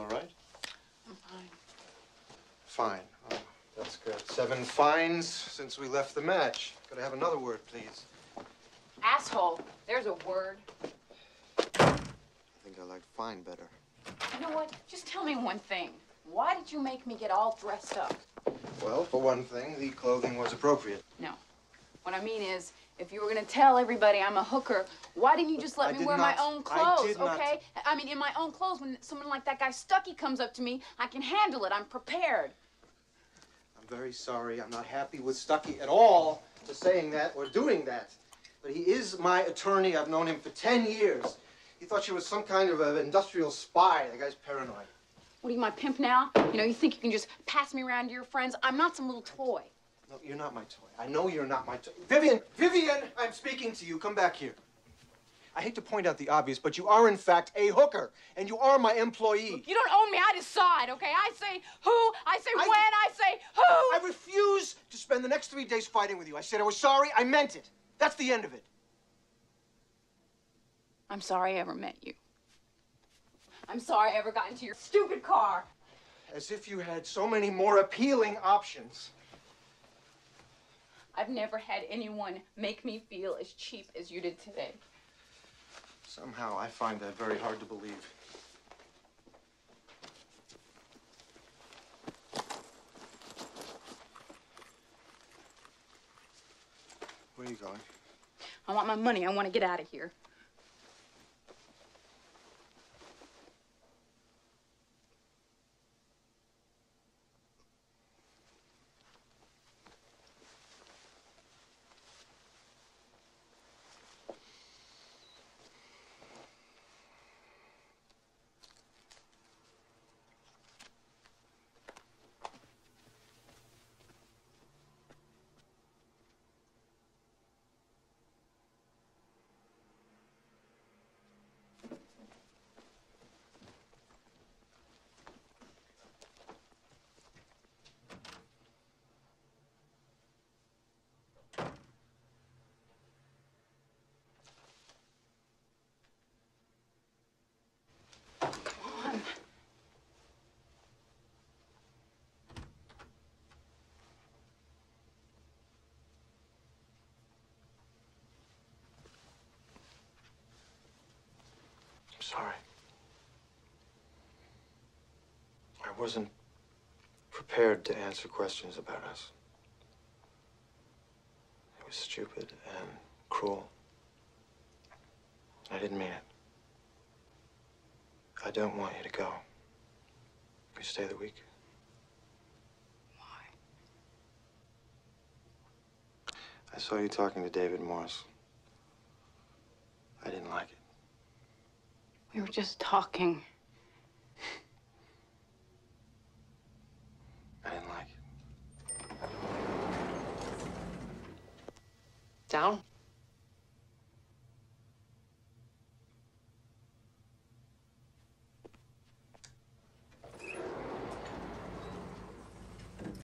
all right? I'm fine. Fine. Oh, that's good. Seven fines since we left the match. Could I have another word, please? Asshole. There's a word. I think I like fine better. You know what? Just tell me one thing. Why did you make me get all dressed up? Well, for one thing, the clothing was appropriate. No. What I mean is, if you were gonna tell everybody I'm a hooker, why didn't you just let I me wear my not. own I clothes, not. okay? I mean, in my own clothes, when someone like that guy Stuckey comes up to me, I can handle it. I'm prepared. I'm very sorry. I'm not happy with Stuckey at all for saying that or doing that. But he is my attorney. I've known him for 10 years. He thought she was some kind of an industrial spy. The guy's paranoid. What are you, my pimp now? You know, you think you can just pass me around to your friends? I'm not some little toy. No, you're not my toy. I know you're not my toy. Vivian! Vivian! I'm speaking to you. Come back here. I hate to point out the obvious, but you are, in fact, a hooker, and you are my employee. You don't own me. I decide, okay? I say who, I say I- when, I say who. I refuse to spend the next three days fighting with you. I said I was sorry. I meant it. That's the end of it. I'm sorry I ever met you. I'm sorry I ever got into your stupid car. As if you had so many more appealing options. I've never had anyone make me feel as cheap as you did today. Somehow, I find that very hard to believe. Where are you going? I want my money. I want to get out of here. Sorry. I wasn't prepared to answer questions about us. It was stupid and cruel. I didn't mean it. I don't want you to go. You stay the week? Why? I saw you talking to David Morse. I didn't like it. We were just talking. I didn't like it. Down?